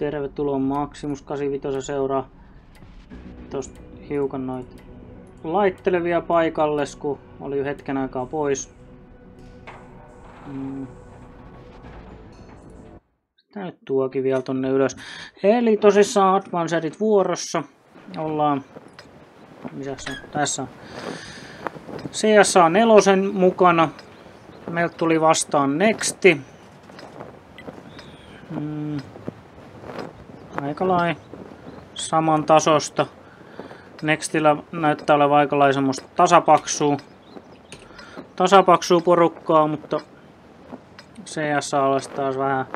Tervetuloa Maximus 85 seuraa. Tuosta hiukan noita laittelevia paikalle, kun oli jo hetken aikaa pois. Mm. Tää nyt tuokin vielä tonne ylös. Eli tosissaan Advancerit vuorossa. Ollaan... Missä se on? Tässä on. CSA 4 mukana. Meiltä tuli vastaan Nexti. Mm. Aika saman tasosta. Nextillä näyttää olevan aika lailla semmoista tasapaksua, tasapaksua porukkaa, mutta CSA olisi taas vähän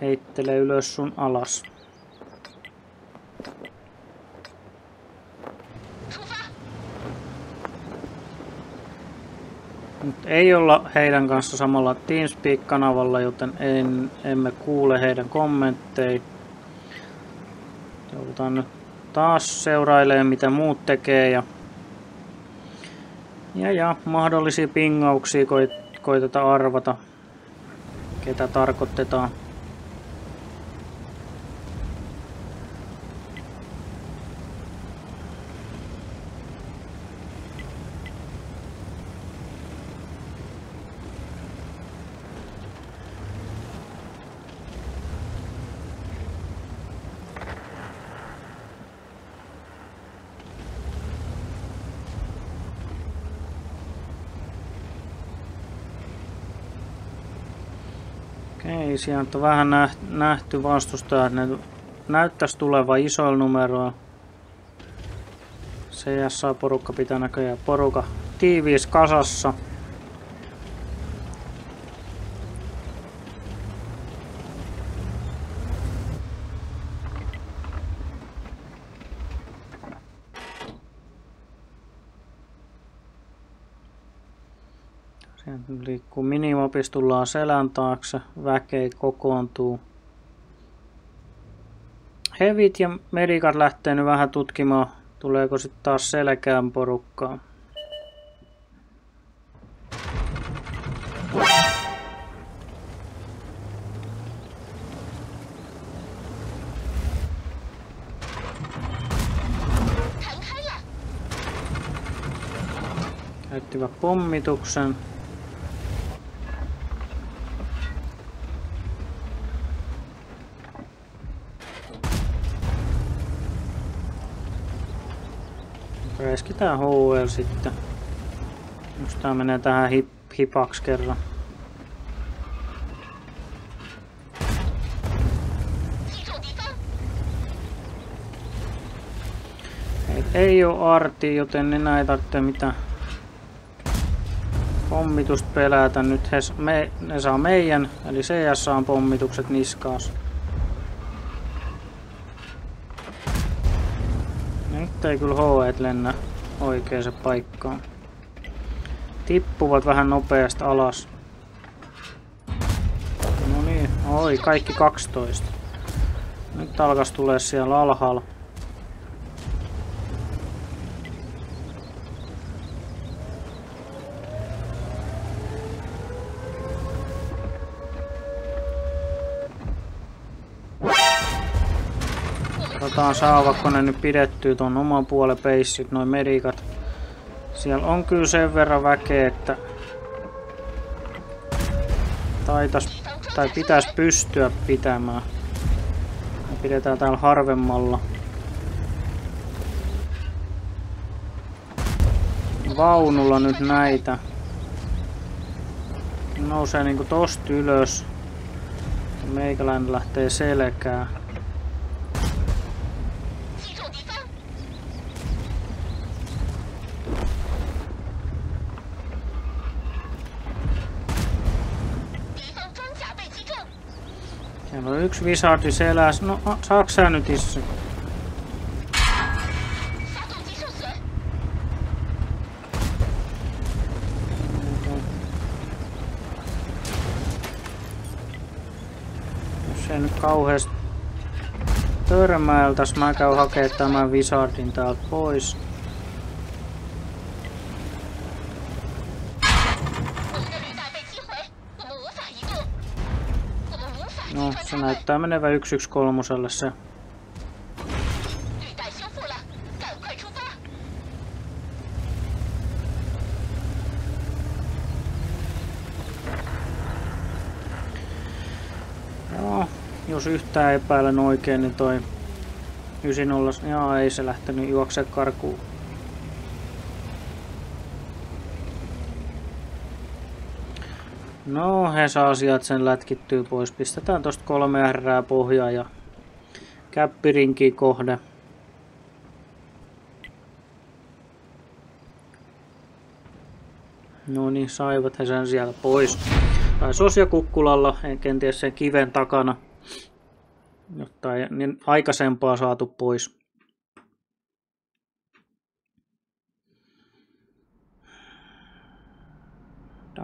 heittelee ylös sun alas. Mut ei olla heidän kanssa samalla Teamspeak-kanavalla, joten en, emme kuule heidän kommentteja. Joudutaan taas seurailemaan, mitä muut tekee ja, ja, ja mahdollisia pingauksia koit, koitetaan arvata, ketä tarkoitetaan. Sieltä on vähän nähty vastustaja, ne näyttäisi tuleva isoilla numeroilla. CSA-porukka pitää näköjään poruka tiiviis kasassa. Minimapis, tullaan selän taakse, väkei kokoontuu. Hevit ja medikat lähtee nyt vähän tutkimaan, tuleeko sitten taas selkään porukkaa. Käyttivät pommituksen. Reskitään HL sitten. Jos tää menee tähän hip, hipaks kerran. ei oo arti, joten enää ei tarvitse mitään pommitusta pelätä. Nyt he, me, ne saa meidän, eli CS on pommitukset niskaas. Nyt ei kyllä HE lennä oikeaan paikkaan. Tippuvat vähän nopeasti alas. No niin, oi, kaikki 12. Nyt alkas tulee siellä alhaalla. Katsotaan saavatko ne nyt pidettyä ton oman puolen peissit, noin medikat. Siellä on kyllä sen verran väkeä, että taitas, tai pitäisi pystyä pitämään. Me pidetään täällä harvemmalla. Vaunulla nyt näitä. Nousee niinku tosta ylös. Meikäläinen lähtee selkään. Siellä on yksi visardi selässä. No, saaks sä nyt issu? Jos nyt kauheasti törmäiltäs, mä käyn hakee tämän visardin täältä pois. Näyttää menevä 113 se. Jos yhtään epäilen oikein, niin toi 90... Jaa, ei se lähtenyt juokse karkuun. No, he saa sieltä sen lätkittyy pois. Pistetään tosta kolme R pohjaa ja käppirinki kohde. No niin, saivat he sen siellä pois. Tai Sosia Kukkulalla, en kenties sen kiven takana. Jotta ei niin aikaisempaa saatu pois.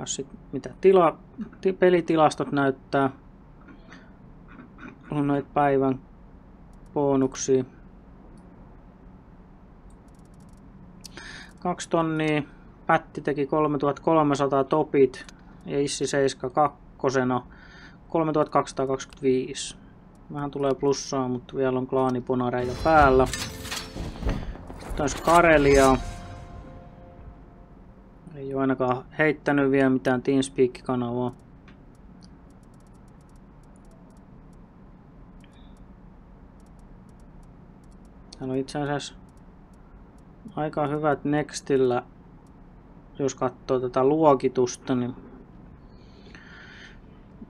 Taas sit, mitä tila, ti, pelitilastot näyttää. On noita päivän bonuksia. Kaksi tonnia. Pätti teki 3300 topit. Ja Issi 72 3225. Vähän tulee plussaa, mutta vielä on klaaniponareita päällä. Olisi Karelia. Ainakaan heittänyt vielä mitään Teamspeak-kanavaa. Täällä on itse asiassa aika hyvät Nextillä, jos katsoo tätä luokitusta, niin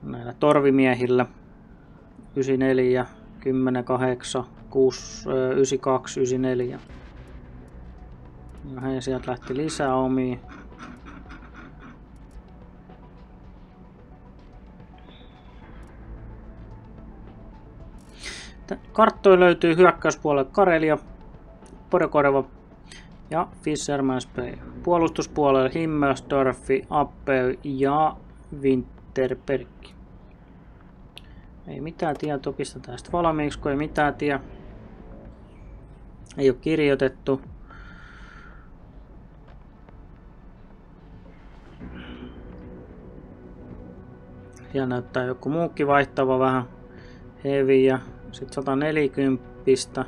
näillä torvimiehillä 94, 10, 8, 6, 92, 94. Ja he sieltä lähti lisää omia. Karttoja löytyy hyökkäyspuolelle Karelia, Porekorva ja Fisherman's Bay. Puolustuspuolelle Himmelsdorfi, Appel ja Winterberg. Ei mitään tietoa, pistetään sitä valmiiksi, kun ei mitään tie. Ei ole kirjoitettu. Siellä näyttää joku muukin vaihtava vähän heviä. Sitten 140.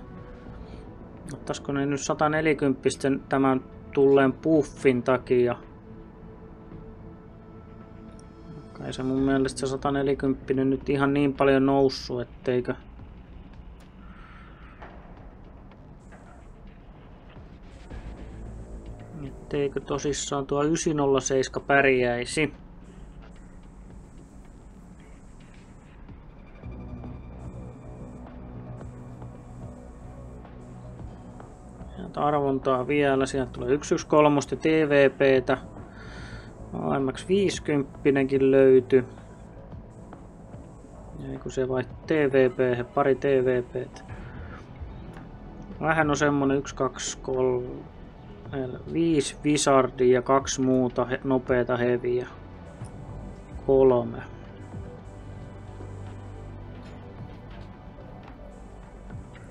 Ottaisiko ne nyt 140 tämän tulleen puffin takia? Kai se mun mielestä se 140 nyt ihan niin paljon noussut, etteikö... Etteikö tosissaan tuo 907 pärjäisi. Arvontaa vielä. Sieltä tulee 113 TVPtä. AMX50 löytyi. Ja kun se vaihti TVP, pari TVP. Vähän on semmonen 1, 2, 3, 5 Wizardia ja kaksi muuta he, nopeata heviä. Kolme.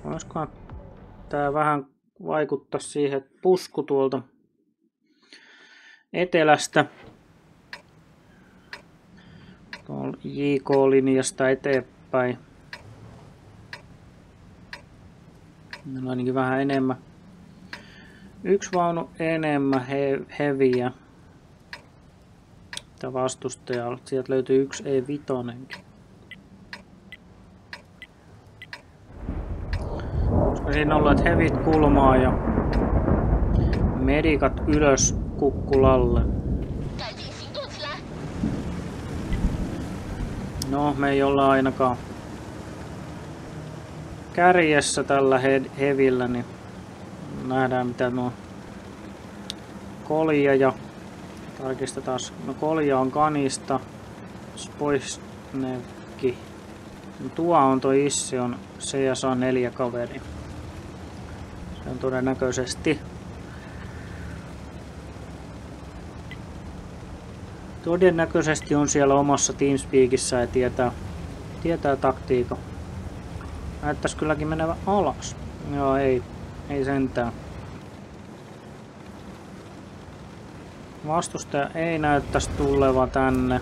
Olisikohan tää vähän vaikuttaa siihen, että pusku tuolta etelästä JK-linjasta eteenpäin. Meillä on ainakin vähän enemmän. Yksi vaunu enemmän he, heviä. Tämä vastustaja. Sieltä löytyy yksi E5. siinä ollut hevit kulmaa ja medikat ylös kukkulalle. No, me ei olla ainakaan kärjessä tällä he hevillä, niin nähdään mitä nuo kolja ja tarkistetaan. No kolja on kanista, Spoisnevki. Tuo on toi Issi on CSA4 kaveri. Se on todennäköisesti todennäköisesti on siellä omassa Teamspeakissa ja tietää, tietää taktiikan. Näyttäisi kylläkin menevä alas. Joo, ei. Ei sentään. Vastustaja ei näyttäisi tuleva tänne.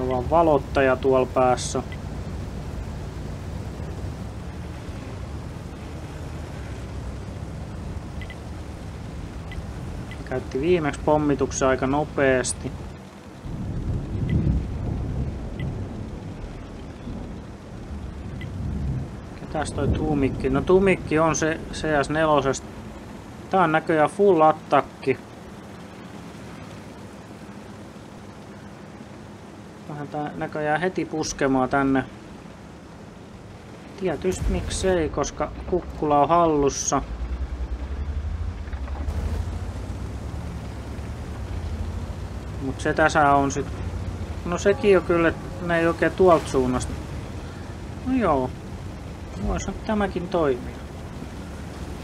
On vaan valottaja tuolla päässä. Käytti viimeksi pommituksen aika nopeasti. Ketäs toi Tumikki? No Tumikki on se CS4. Tää on näköjään full attakki. Tää näköjään heti puskemaan tänne. Tietysti miksei, koska kukkula on hallussa. Mut se tässä on sit... No sekin on kyllä, ne ei oikein tuolta suunnasta. No joo. Voisi tämäkin toimia.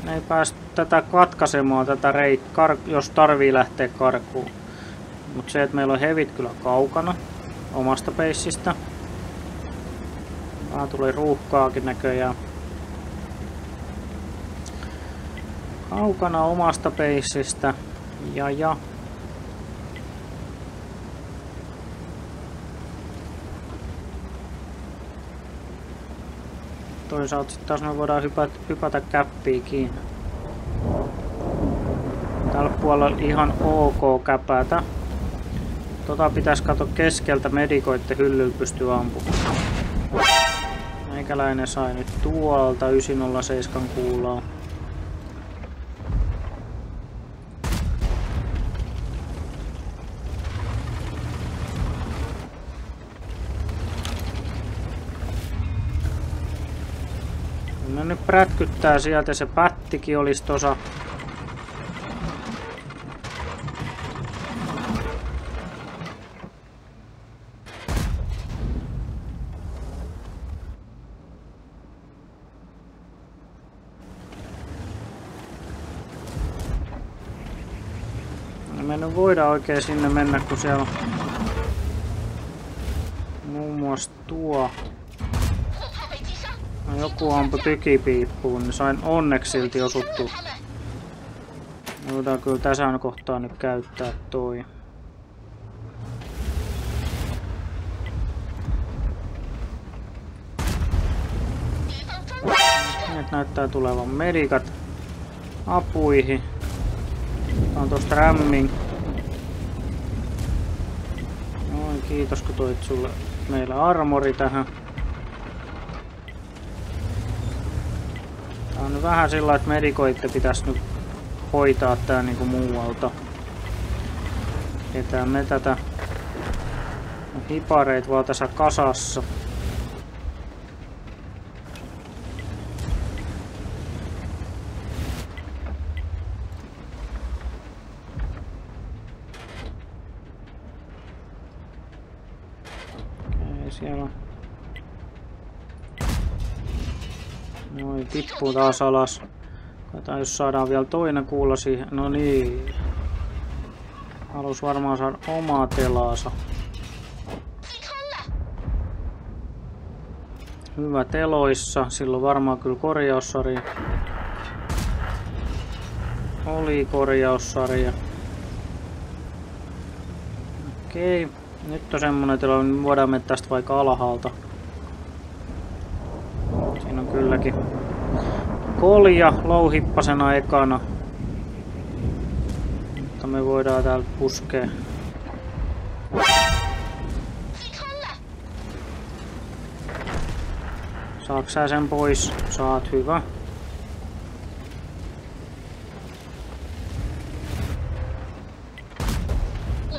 Ne ei päästä tätä katkaisemaan, tätä reit, jos tarvii lähteä karkuun. Mutta se, että meillä on hevit kyllä kaukana omasta peissistä. Vähän tuli ruuhkaakin näköjään. Kaukana omasta peissistä. Ja ja. Toisaalta sitten taas me voidaan hypätä, hypätä käppiä kiinni. Tällä puolella ihan ok käpätä. Tota pitäisi katsoa keskeltä medikoitte hyllyllä pystyy ampumaan. Meikäläinen sai nyt tuolta 907 kuulaa. Prätkyttää sieltä se pättikin olisi tuossa No me nyt voidaan oikein sinne mennä, kun siellä on muun muassa tuo. Joku ampui tykipiippuun, niin sain onneksi silti osuttu. Voidaan kyllä tässä kohtaa nyt käyttää toi. Nyt näyttää tulevan medikat apuihin. Tää on tosta rämmin. Noin, kiitos kun toit sulle meillä armori tähän. Vähän sillä että medikoitte pitäisi nyt hoitaa tää niinku muualta. Pidetään me tätä hipareit vaan tässä kasassa. Okei, siellä on. Noin, tippuu taas alas. Katsotaan jos saadaan vielä toinen kuulla siihen. No niin. Halus varmaan saada omaa telaansa. Hyvä teloissa. Silloin varmaan kyllä korjaussarja. Oli korjaussarja. Okei. Nyt on semmonen tilanne, niin voidaan mennä tästä vaikka alhaalta. Siinä on kylläkin kolja louhippasena ekana. Mutta me voidaan täältä puskea. Saatko sä sen pois? Saat hyvä.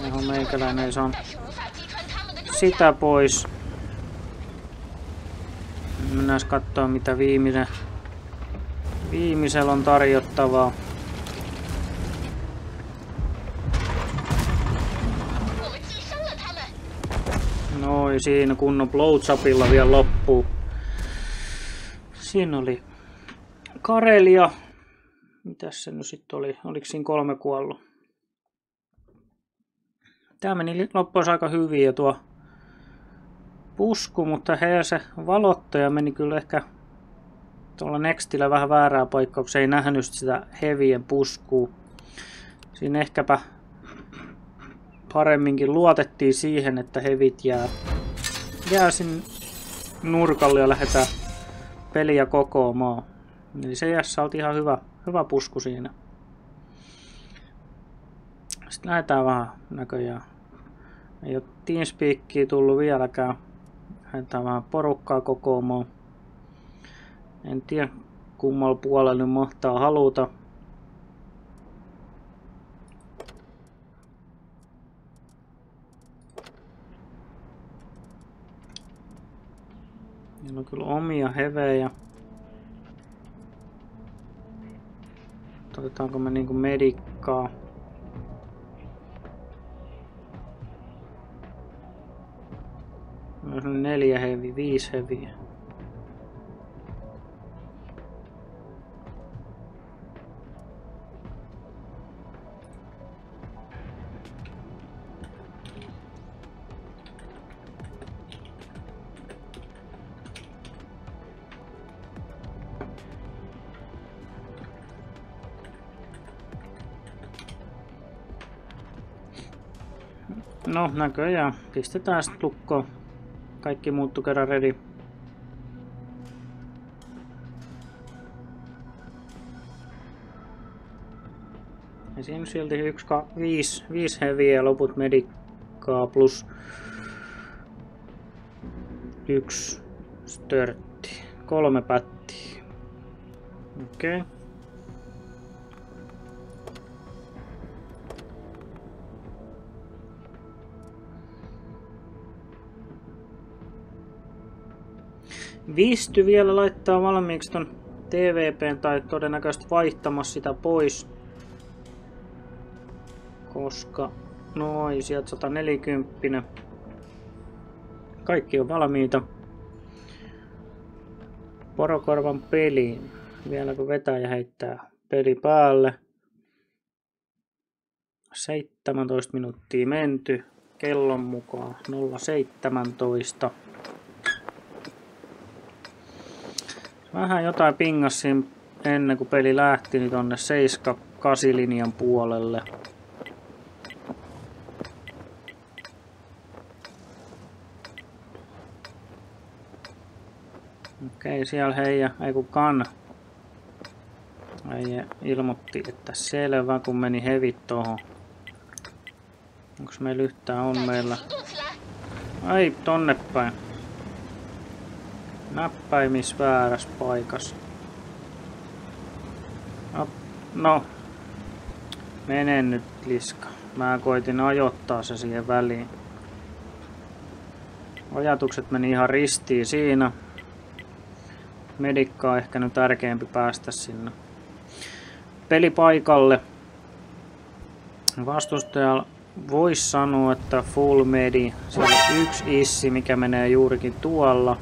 Ihan meikäläinen ei saa sitä pois. Mennään katsoa mitä viimeinen Viimisellä on tarjottavaa. Noi, siinä kunnon blowchapilla vielä loppuu. Siinä oli Karelia. Mitäs se nyt sitten oli? Oliko siinä kolme kuollut? Tämä meni loppuun aika hyvin ja tuo pusku, mutta hei se valottaja meni kyllä ehkä tuolla Nextillä vähän väärää paikkaa, kun se ei nähnyt sitä hevien puskua. Siinä ehkäpä paremminkin luotettiin siihen, että hevit jää, jää sinne nurkalle ja lähdetään peliä kokoamaan. Eli CS olti ihan hyvä, hyvä pusku siinä. Sitten lähdetään vähän näköjään. Ei ole Teamspeakia tullut vieläkään. Lähdetään vähän porukkaa kokoamaan. En tiedä kummalla puolella nyt mahtaa haluta. Niillä on kyllä omia hevejä. Otetaanko me niinku medikkaa? Myös neljä hevi, viisi heviä. No näköjään. Pistetään sitten lukkoon. Kaikki muuttu kerran ready. Ja siinä silti 1, 5, 5 heviä ja loput medikkaa plus yksi störtti. Kolme pättiä. Okei. Okay. Visty vielä laittaa valmiiksi ton TVPn tai todennäköisesti vaihtamassa sitä pois. Koska noin sieltä 140. Kaikki on valmiita. Porokorvan peliin. Vielä kun vetäjä heittää peli päälle. 17 minuuttia menty. Kellon mukaan 017. Vähän jotain pingassin ennen kuin peli lähti niin tonne 7-8 linjan puolelle. Okei, siellä heija, ei kun kan. Äijä ilmoitti, että selvä, kun meni hevit tohon. Onks meillä yhtään on meillä? Ai, tonne päin. Näppäimis väärässä paikassa. No, no. Mene nyt liska. Mä koitin ajoittaa se siihen väliin. Ajatukset meni ihan ristiin siinä. Medikka on ehkä nyt tärkeämpi päästä sinne pelipaikalle. Vastustajalla voisi sanoa, että full medi. Se on yksi issi, mikä menee juurikin tuolla.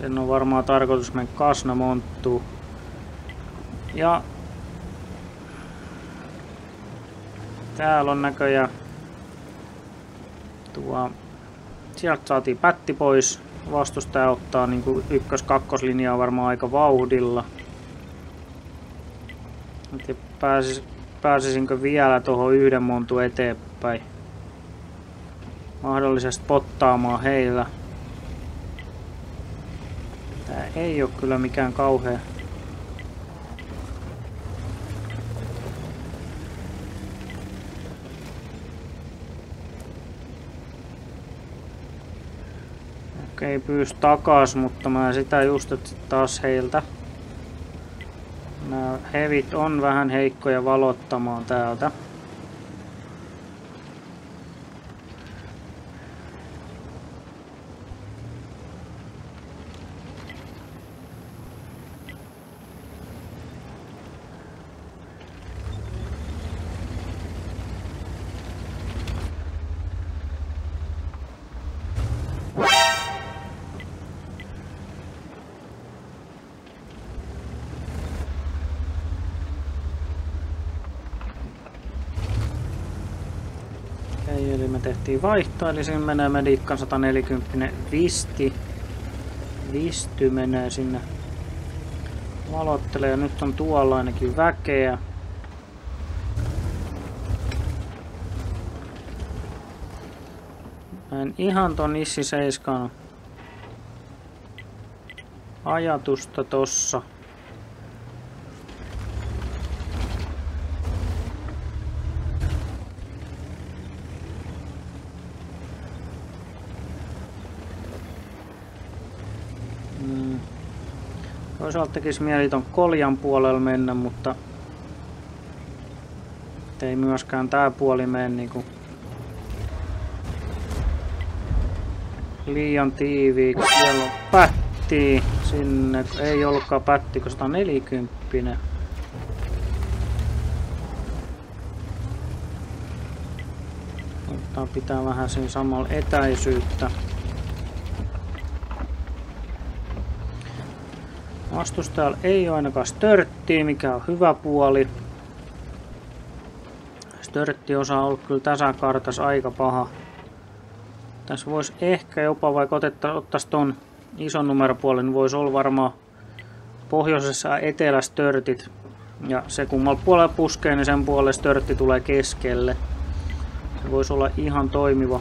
Sen on varmaan tarkoitus mennä kasnamonttuun. Ja täällä on näköjään tuo sieltä saatiin pätti pois. Vastustaja ottaa niin ykkös-kakkoslinjaa varmaan aika vauhdilla. Pääsis, pääsisinkö vielä tuohon yhden montu eteenpäin. Mahdollisesti pottaamaan heillä. Tää ei ole kyllä mikään kauhea Okei, pyys takas, mutta mä sitä just taas heiltä. Nämä hevit on vähän heikkoja valottamaan täältä. Ei, tehtiin vaihto, eli sinne menee Medikkan 140 Visti. Visty menee sinne valottelee. Nyt on tuolla ainakin väkeä. Mä en ihan ton Issi Seiskan ajatusta tossa. Mm. Toisaalta tekisi mieli ton koljan puolella mennä, mutta ei myöskään tää puoli mene niinku liian tiiviiksi. Siellä on pätti sinne. Ei ollutkaan pätti, kun 140. Ottaa pitää vähän sen samalla etäisyyttä. Vastustajalla ei ole ainakaan störttiä, mikä on hyvä puoli. Störtti osaa olla kyllä tässä kartassa aika paha. Tässä voisi ehkä jopa, vaikka ottaisi ton ison numeropuolen, niin voisi olla varmaan pohjoisessa ja etelässä törtit. Ja se kummalla puolella puskee, niin sen puolella törtti tulee keskelle. Se voisi olla ihan toimiva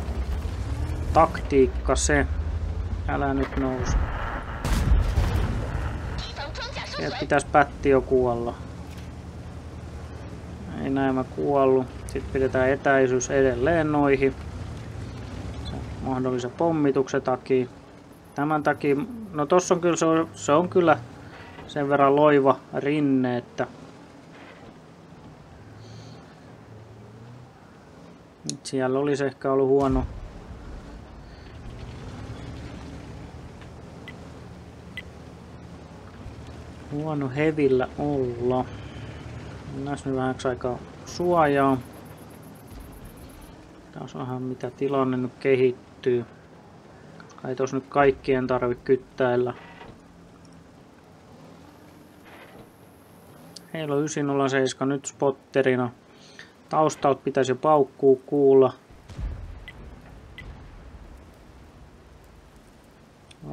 taktiikka se. Älä nyt nousi. Sieltä pitäisi pätti jo kuolla. Ei näin mä kuollut. Sitten pidetään etäisyys edelleen noihin mahdollisen pommituksen takia. Tämän takia, no tossa on kyllä, se on, se on kyllä sen verran loiva rinne, että siellä olisi ehkä ollut huono huono hevillä olla. Mennään nyt vähäksi aikaa suojaa. Taas vähän mitä tilanne nyt kehittyy. Koska ei tos nyt kaikkien tarvi kyttäillä. Heillä on 907 nyt spotterina. Taustalta pitäisi paukkuu kuulla.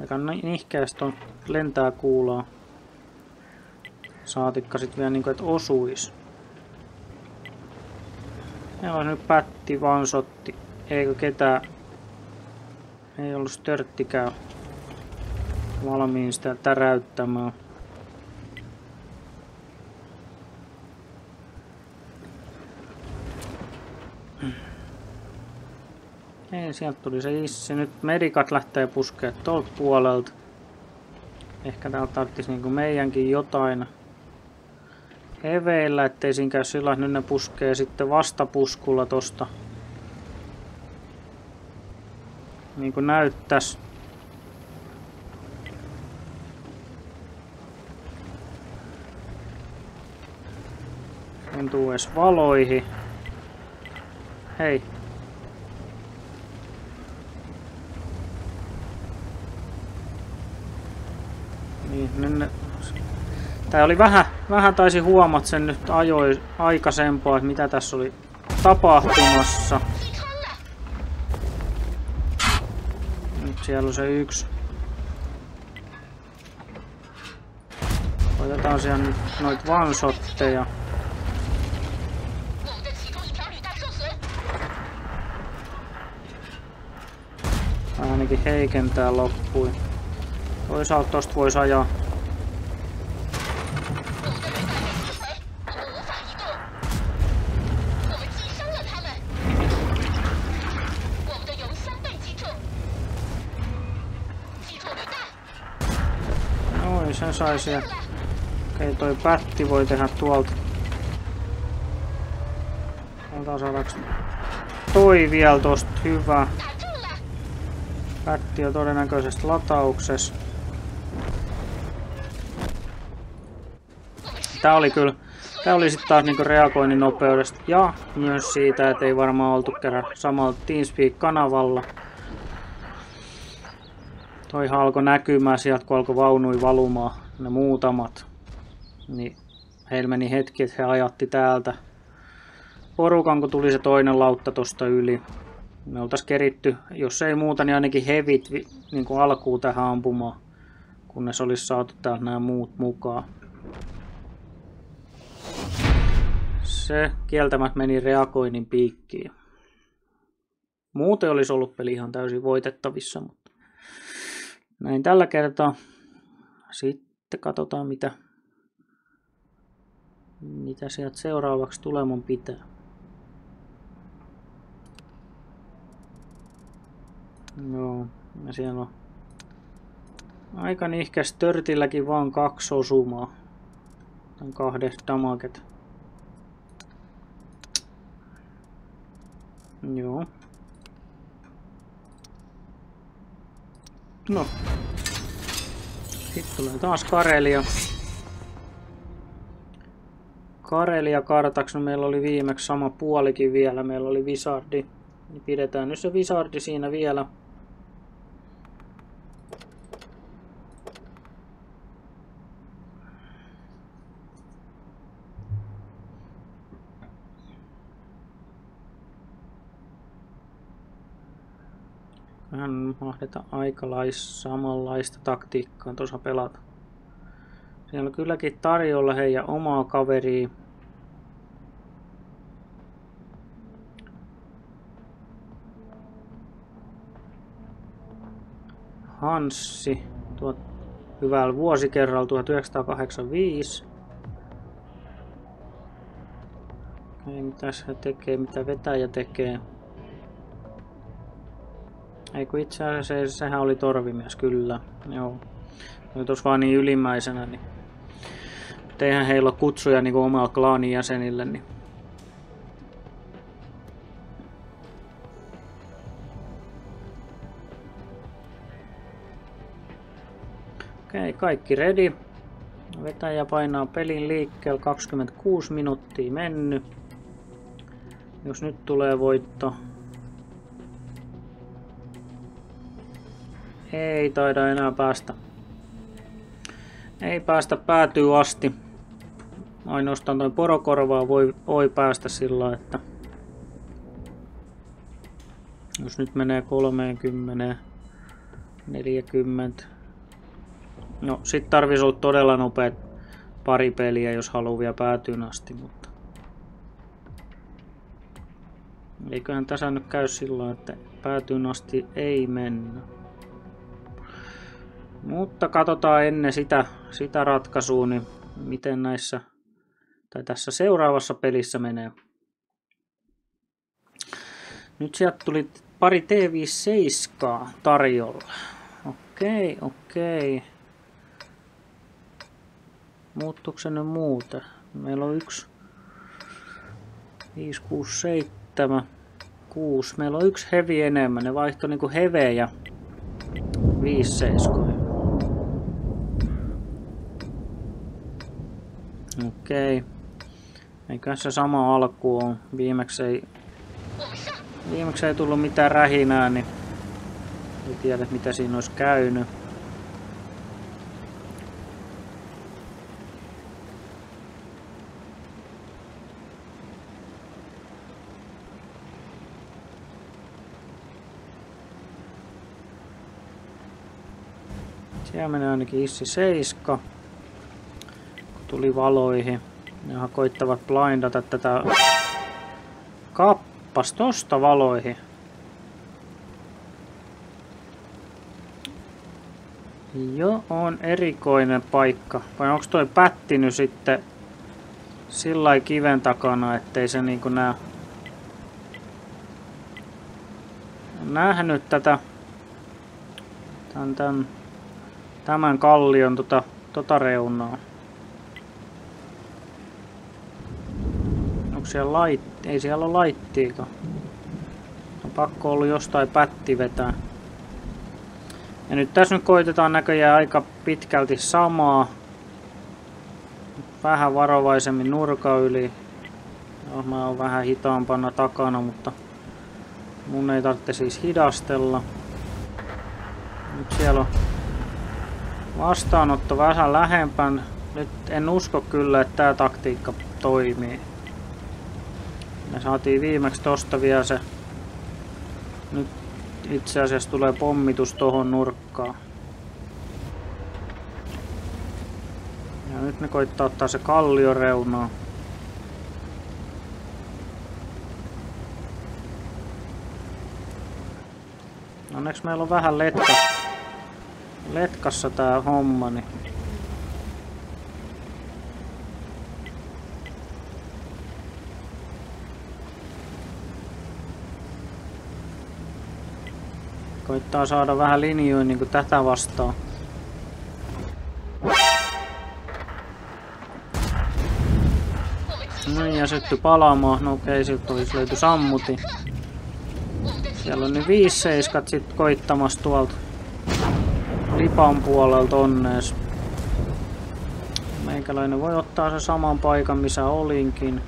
Aika nihkeästi on lentää kuulaa. Saatikka sit vielä niinku, et osuis. Meillä on nyt pätti, vansotti. Eikö ketään... Ei ollut störttikään valmiin sitä täräyttämään. Ei, sieltä tuli se issi. Nyt medikat lähtee puskee tuolta puolelta. Ehkä täältä tarvitsisi niinku meidänkin jotain eveillä, ettei siinä käy sillä nyt ne puskee sitten vastapuskulla tosta. Niin kuin näyttäis. En tuu edes valoihin. Hei. Niin, nyt ne Tää oli vähän, vähän taisi huomata sen nyt ajoi aikaisempaa, että mitä tässä oli tapahtumassa. Nyt siellä on se yksi. Otetaan siellä nyt noit vansotteja. Ainakin heikentää loppuun. Toisaalta tosta voisi ajaa 'Okei, Okei, toi pätti voi tehdä tuolta. Katsotaan saadaanko toi vielä tosta hyvä. Pätti on todennäköisesti latauksessa. Tää oli kyllä Tää oli sitten taas niinku reagoinnin nopeudesta ja myös siitä, että ei varmaan oltu kerran samalla TeamSpeak-kanavalla. Toi alkoi näkymään sieltä, kun alkoi vaunui valumaan ne muutamat. Niin heillä meni hetki, että he ajatti täältä porukan, kun tuli se toinen lautta tosta yli. Me oltais keritty, jos ei muuta, niin ainakin hevit niin kuin alkuun tähän ampumaan, kunnes olisi saatu täältä nämä muut mukaan. Se kieltämät meni reagoinnin piikkiin. Muuten olisi ollut peli ihan täysin voitettavissa, mutta näin tällä kertaa. Sitten katsotaan mitä, mitä sieltä seuraavaksi tuleman pitää. Joo, ja siellä on aika nihkäs törtilläkin vaan kaksi osumaa. Tämän kahdet damaget. Joo. No. Sitten tulee taas Karelia. Karelia kartaksi. No meillä oli viimeksi sama puolikin vielä. Meillä oli Visardi. Niin pidetään nyt se Visardi siinä vielä. Vähän mahdeta aika lais, samanlaista taktiikkaa tuossa pelata. Siellä on kylläkin tarjolla heidän omaa kaveria. Hanssi, tuot, hyvällä vuosikerralla 1985. Ei mitä se tekee, mitä vetäjä tekee. Ei kun itse asiassa sehän oli torvimies, kyllä. Joo. Oli tuossa vaan niin ylimmäisenä, niin... Eihän heillä ole kutsuja niin omalla klaanin jäsenille, niin... Okei, kaikki ready. Vetäjä painaa pelin liikkeellä 26 minuuttia mennyt. Jos nyt tulee voitto, Ei taida enää päästä. Ei päästä päätyy asti. Ainoastaan noin porokorvaa voi, voi päästä sillä että jos nyt menee 30, 40. No sit tarvisi olla todella nopeat pari peliä, jos haluaa vielä päätyyn asti, mutta eiköhän tässä nyt käy sillä että päätyyn asti ei mennä. Mutta katsotaan ennen sitä, sitä ratkaisua, niin miten näissä tai tässä seuraavassa pelissä menee. Nyt sieltä tuli pari T57 tarjolla. Okei, okei. Muuttuuko se nyt muuta? Meillä on yksi 5, 6, 7, 6. Meillä on yksi hevi enemmän. Ne vaihtoi niinku hevejä 5, 7. Okei. Eikä se sama alku on. Viimeksi ei, viimeksi ei tullut mitään rähinää, niin ei tiedä mitä siinä olisi käynyt. Siellä menee ainakin issi 7 tuli valoihin. Ne koittavat blindata tätä kappas tosta valoihin. Joo, on erikoinen paikka. Vai onko toi pättinyt sitten sillä kiven takana, ettei se niinku näe nähnyt tätä tämän, tämän, tämän kallion tota, tota reunaa. Onko siellä lait... Ei siellä ole laittiika. On pakko ollut jostain pätti vetää. Ja nyt tässä nyt koitetaan näköjään aika pitkälti samaa. Vähän varovaisemmin nurka yli. No, mä oon vähän hitaampana takana, mutta mun ei tarvitse siis hidastella. Nyt siellä on vastaanotto vähän lähempän. Nyt en usko kyllä, että tämä taktiikka toimii. Me saatiin viimeksi tosta vielä se. Nyt itse asiassa tulee pommitus tohon nurkkaan. Ja nyt ne koittaa ottaa se kallioreunaa. Onneksi meillä on vähän letka, letkassa tää homma, niin Koittaa saada vähän linjoja niin kuin tätä vastaan. No niin, ja sytty palaamaan. No okei, siltä olisi löyty sammuti. Siellä on nyt viisi seiskat sit koittamassa tuolta lipan puolelta onnees. Meikäläinen voi ottaa se saman paikan, missä olinkin.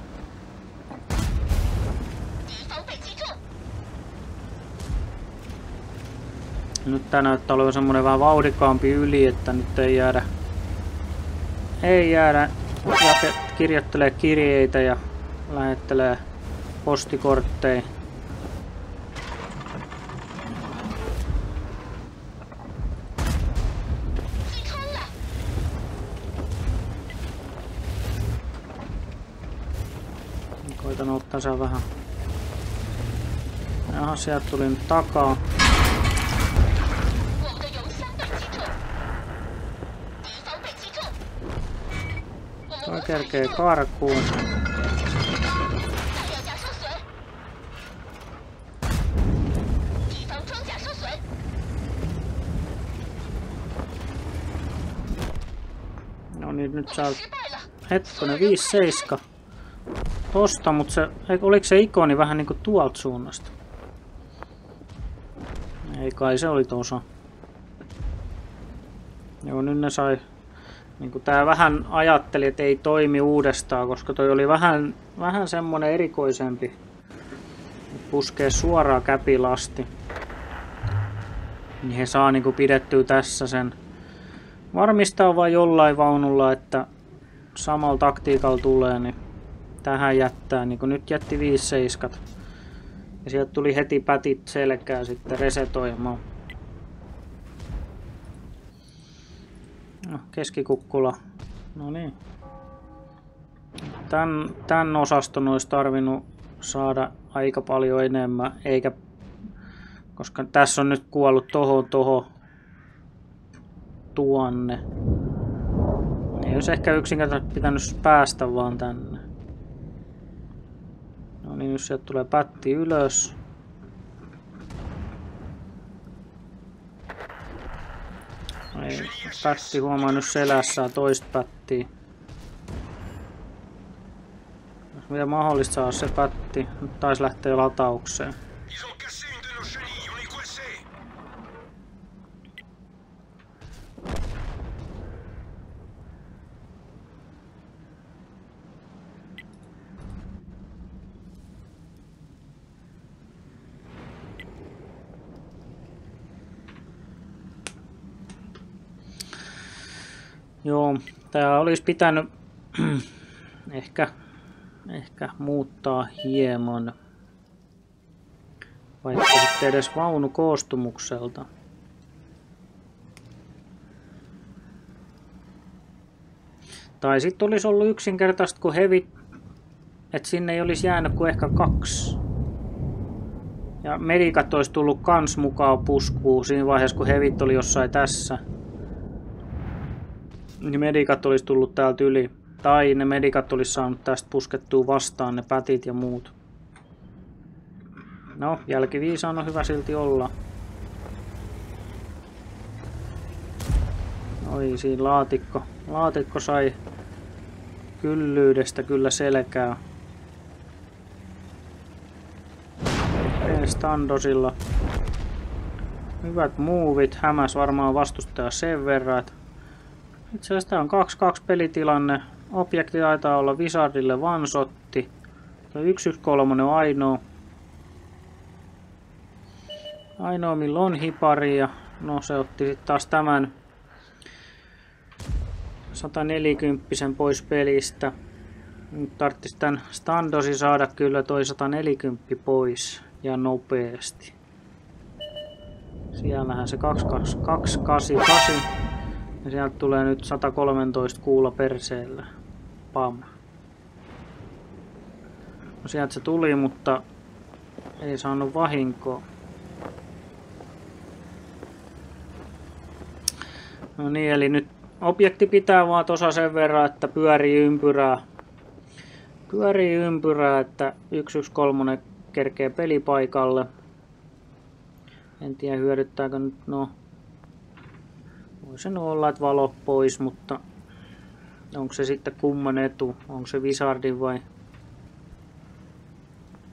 Nyt tää näyttää olevan semmonen vähän vauhdikkaampi yli, että nyt ei jäädä... Ei jäädä jake, kirjoittelee kirjeitä ja lähettelee postikortteja. Koitan ottaa vähän. Jaha, sieltä tuli nyt takaa. Kerkee karkuun. No niin, nyt saa hetkonen 5-7. Tosta, mutta se, oliko se ikoni vähän niinku tuolta suunnasta? Ei kai se oli tosa. Joo, nyt ne sai niin kuin tää vähän ajatteli, että ei toimi uudestaan, koska toi oli vähän, vähän semmonen erikoisempi. Puskee suoraan käpilasti. Niin he saa niin kuin pidettyä tässä sen. Varmistaa vain jollain vaunulla, että samalla taktiikalla tulee, niin tähän jättää. Niin kuin nyt jätti 5 seiskat. Ja sieltä tuli heti pätit selkää sitten resetoimaan. No, keskikukkula. No niin. Tän, tän osaston olisi tarvinnut saada aika paljon enemmän, eikä... Koska tässä on nyt kuollut toho toho tuonne. Niin olisi ehkä yksinkertaisesti pitänyt päästä vaan tänne. No niin, nyt sieltä tulee pätti ylös. Ei, pätti huomaa nyt selässä toista pättiä. Vielä mahdollista saa se pätti, nyt taisi lähteä lataukseen. Joo, tää olisi pitänyt ehkä, ehkä muuttaa hieman. Vaikka sitten edes vaunu koostumukselta. Tai sitten olisi ollut yksinkertaista, kun hevi, että sinne ei olisi jäänyt kuin ehkä kaksi. Ja medikat olisi tullut kans mukaan puskuun siinä vaiheessa, kun hevit oli jossain tässä niin medikat olisi tullut täältä yli. Tai ne medikat olisi saanut tästä puskettua vastaan ne pätit ja muut. No, jälkiviisaan on hyvä silti olla. Oi, siinä laatikko. Laatikko sai kyllyydestä kyllä selkää. Standosilla. Hyvät muuvit. Hämäs varmaan vastustaja sen verran, että itse asiassa tämä on 2-2 pelitilanne. Objekti taitaa olla Wizardille one-shotti. 1-1-3 on ainoa. Ainoa millä on hipari ja no se otti sitten taas tämän 140 pois pelistä. Nyt tarvitsisi tämän standosi saada kyllä toi 140 pois ja nopeasti. Siellähän se 288. Ja sieltä tulee nyt 113 kuulla perseellä. Pam. No sieltä se tuli, mutta ei saanut vahinkoa. No niin, eli nyt objekti pitää vaan tuossa sen verran, että pyörii ympyrää. Pyörii ympyrää, että 113 kerkee pelipaikalle. En tiedä hyödyttääkö nyt, no Voisi olla, että valo pois, mutta... Onko se sitten kumman etu? Onko se Wizardin vai...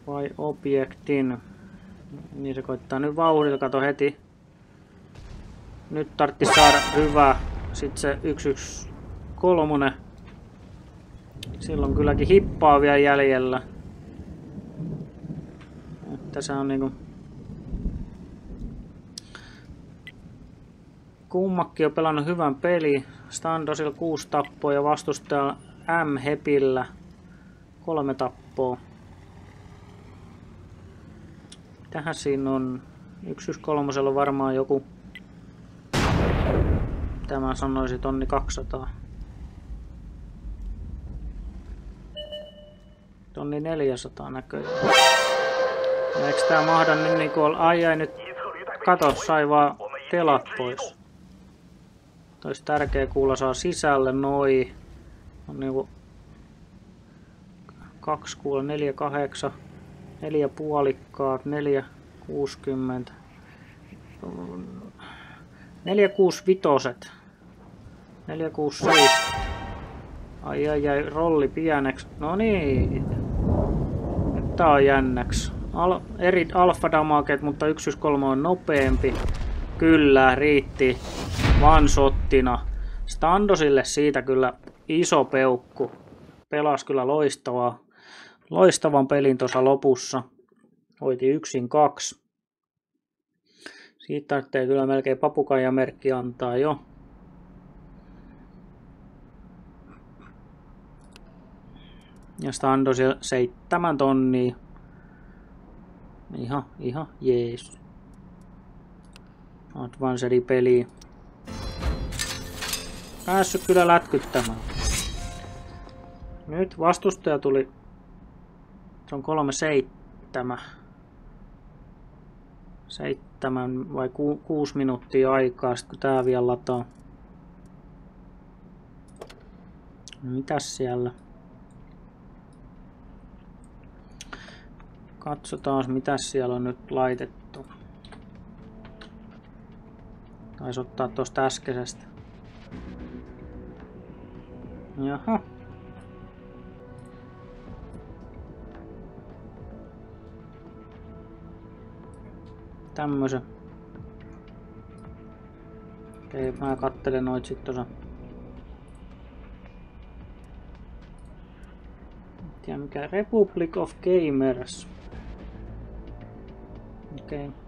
Vai objektin? Niin se koittaa nyt vauhdilla, kato heti. Nyt tartti saada hyvä. Sitten se 113. Silloin kylläkin hippaa vielä jäljellä. Se on niinku... Kummakki on pelannut hyvän peli. Standosilla 6 tappoa ja vastustajalla M-hepillä 3 tappoa. Tähän siinä on 113 on varmaan joku Tämä sanoisi tonni 200. Tonni 400 näköjään. Eikö tää mahda nyt niinku olla... Ai jäi nyt... Kato, sai vaan telat pois. Tois tärkeä kuulla saa sisälle noi. On niinku... 2 kuulla, 4, 8, 4 puolikkaat, 4, 60. 465. 467. Ai ai ai, rolli pieneksi. No niin. Tää on jännäks. Al eri alfa-damaket, mutta 113 on nopeampi. Kyllä, riitti. Vansottina. Standosille siitä kyllä iso peukku. Pelas kyllä loistavaa. Loistavan pelin tuossa lopussa. Hoiti yksin kaksi. Siitä tarvitsee kyllä melkein merkki antaa jo. Ja standosi seitsemän tonnia. Ihan, ihan jees. Advancedi peli. Päässyt kyllä lätkyttämään. Nyt vastustaja tuli. Se on kolme seitsemän seitsemän vai ku, kuusi minuuttia aikaa, sit kun tää vielä lataa. No, mitäs siellä? Katsotaan, mitä siellä on nyt laitettu. Taisi ottaa tuosta äskeisestä. Jaha. tämmösen. Okei, mä kattelen noit sit tuossa. Tiedä mikä Republic of Gamers. Okei. Okay.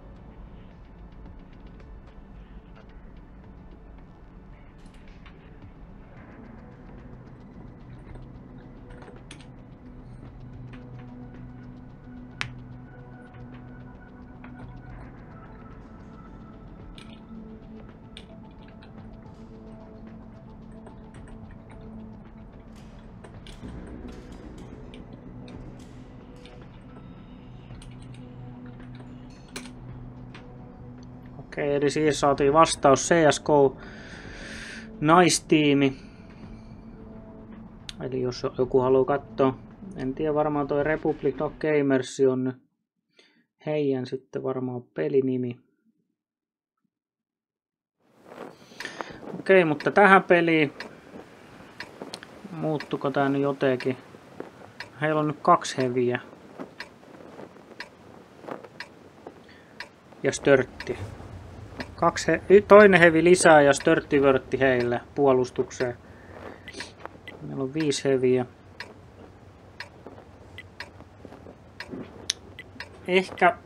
Eli siihen saatiin vastaus CSK naistiimi. Eli jos joku haluaa katsoa, en tiedä varmaan toi Republic of Gamers on heidän sitten varmaan pelinimi. Okei, mutta tähän peliin muuttuko tää nyt jotenkin? Heillä on nyt kaksi heviä. Ja störtti. Kaksi he, toinen hevi lisää ja störttivörtti heille puolustukseen. Meillä on viisi heviä. Ehkä...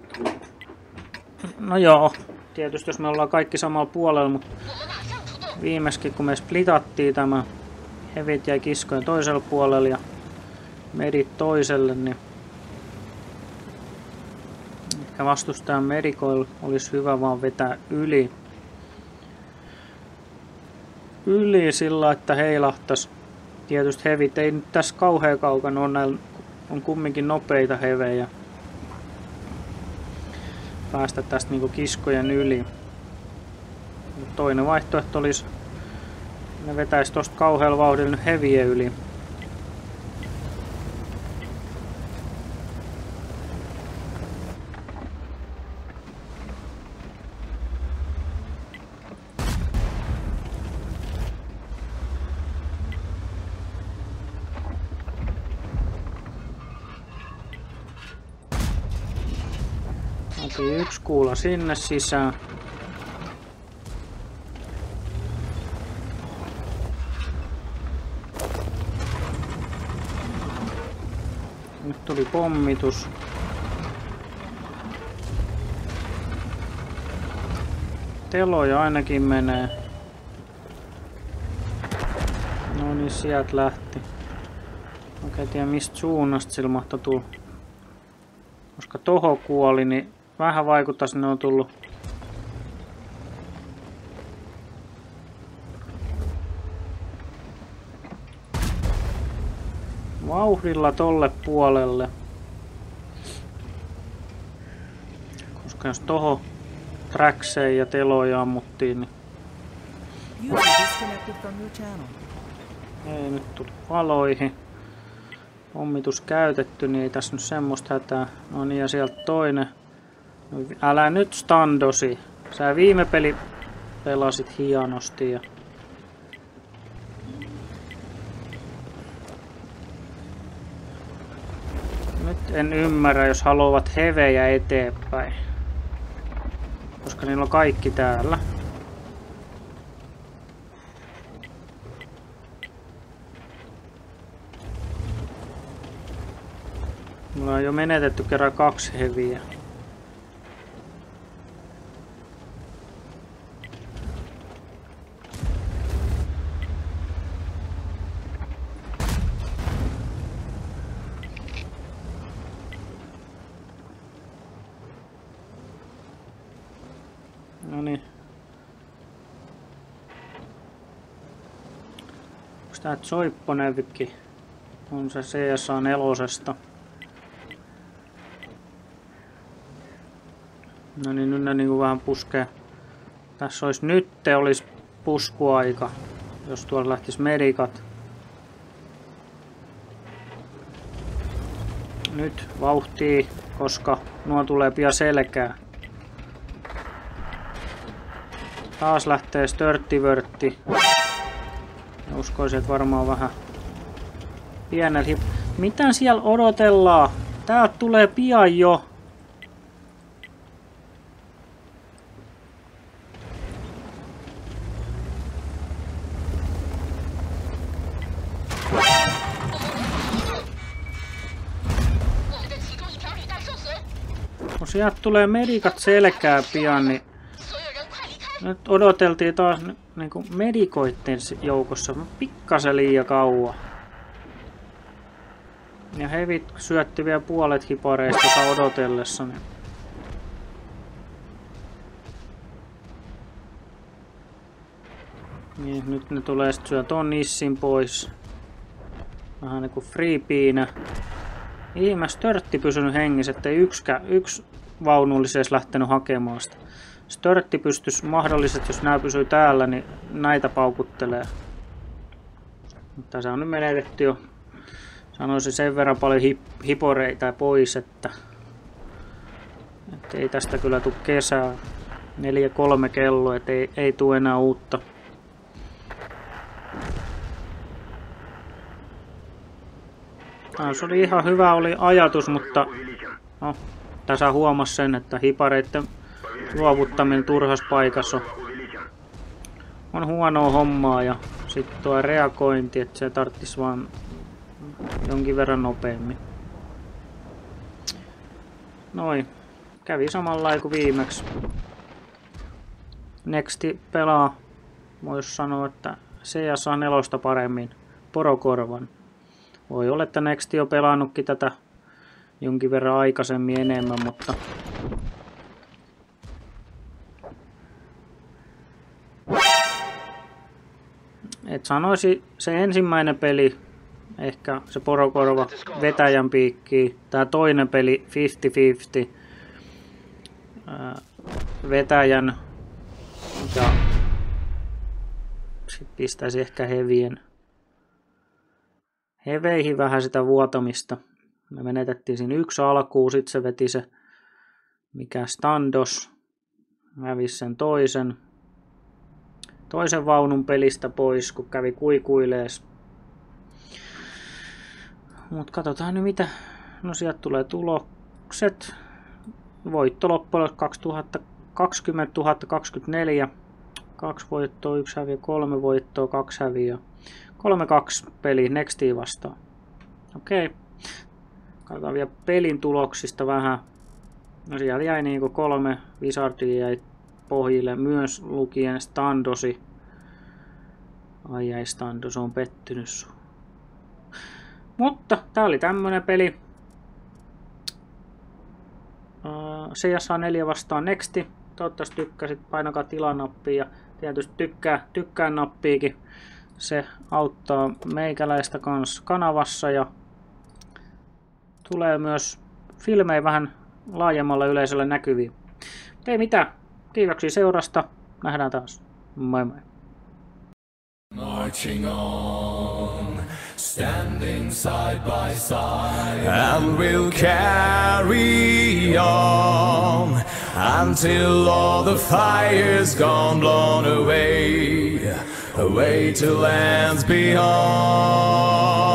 No joo, tietysti jos me ollaan kaikki samalla puolella, mutta viimeiskin kun me splitattiin tämä, hevit jäi kiskojen toisella puolella ja medit toiselle, niin Ehkä vastustajan merikoilla olisi hyvä vaan vetää yli. Yli sillä, että heilahtas. Tietysti hevit ei nyt tässä kauhean kaukana on, näillä, on kumminkin nopeita hevejä. Päästä tästä niinku kiskojen yli. Toinen vaihtoehto olisi Ne vetäis tosta kauhealla vauhdilla heviä yli. Otin yksi kuula sinne sisään. Nyt tuli pommitus. Teloja ainakin menee. No niin, sieltä lähti. Oikein tiedä mistä suunnasta sillä mahtoi tulla. Koska toho kuoli, niin vähän vaikuttaa, että ne on tullut vauhdilla tolle puolelle. Koska jos toho Trakseen ja teloja ammuttiin, niin ei nyt tullut valoihin. Pommitus käytetty, niin ei tässä nyt semmoista hätää. No niin, ja sieltä toinen. Älä nyt standosi. Sä viime peli pelasit hienosti ja... Nyt en ymmärrä, jos haluavat hevejä eteenpäin. Koska niillä on kaikki täällä. Mulla on jo menetetty kerran kaksi heviä. No niin. Onks tää Zoipponevikki? On se CSA nelosesta. No niin, nyt ne niinku vähän puskee. Tässä olisi nyt olisi puskuaika, jos tuolla lähtis medikat. Nyt vauhtii, koska nuo tulee pian selkää. Taas lähtee störttivörtti. Uskoisin, että varmaan vähän pienellä hip... Mitä siellä odotellaan? Tää tulee pian jo. Sieltä tulee merikat selkää pian, niin nyt odoteltiin taas niin medikoitten joukossa pikkasen liian kauan. Ja hevit syötti vielä puolet hipareista tota odotellessa. Niin. Niin, nyt ne tulee sit syö ton nissin pois. Vähän niinku freepiinä. Ihme störtti pysynyt hengissä, ettei yksikä, yksi vaunu olisi edes lähtenyt hakemaan sitä. Störtti pystyisi mahdollisesti, jos nämä pysyy täällä, niin näitä paukuttelee. Mutta se on nyt menetetty jo. Sanoisin sen verran paljon hip, hiporeita pois, että, että ei tästä kyllä tule kesää. 4-3 kello, että ei, ei tule enää uutta. Se oli ihan hyvä oli ajatus, mutta no, tässä huomasi sen, että hipareiden luovuttaminen turhassa paikassa on, on huonoa hommaa ja sitten tuo reagointi, että se tarvitsisi vaan jonkin verran nopeammin. Noin. Kävi samalla kuin viimeksi. Nexti pelaa, voisi sanoa, että CSA 4 paremmin porokorvan. Voi olla, että Nexti on pelannutkin tätä jonkin verran aikaisemmin enemmän, mutta et sanoisi se ensimmäinen peli, ehkä se porokorva vetäjän piikki, tämä toinen peli 50-50, ää, vetäjän ja Sitten pistäisi ehkä hevien heveihin vähän sitä vuotamista. Me menetettiin siinä yksi alkuun, sitten se veti se mikä standos. Hävisi sen toisen. Toisen vaunun pelistä pois, kun kävi kuikuilees. Mut katsotaan nyt mitä. No sieltä tulee tulokset. Voitto loppujen 2020 2024. Kaksi voittoa, yksi häviö, kolme voittoa, kaksi häviö. 3-2 peli Nextiin vastaan. Okei. Okay. Katsotaan vielä pelin tuloksista vähän. No siellä jäi niinku kolme Wizardia jäi pohjille myös lukien Standosi. Ai jäi Standos on pettynyt sun. Mutta tää oli tämmönen peli. CSA 4 vastaan Nexti. Toivottavasti tykkäsit, painakaa tilanappia ja tietysti tykkää, tykkää nappiikin. Se auttaa meikäläistä kanssa kanavassa ja tulee myös filmejä vähän laajemmalle yleisölle näkyviin. Ei mitään. Kiitoksia seurasta. Nähdään taas. Moi moi. Marching on, standing side by side, and we'll carry on until all the fire's gone blown away, away to lands beyond.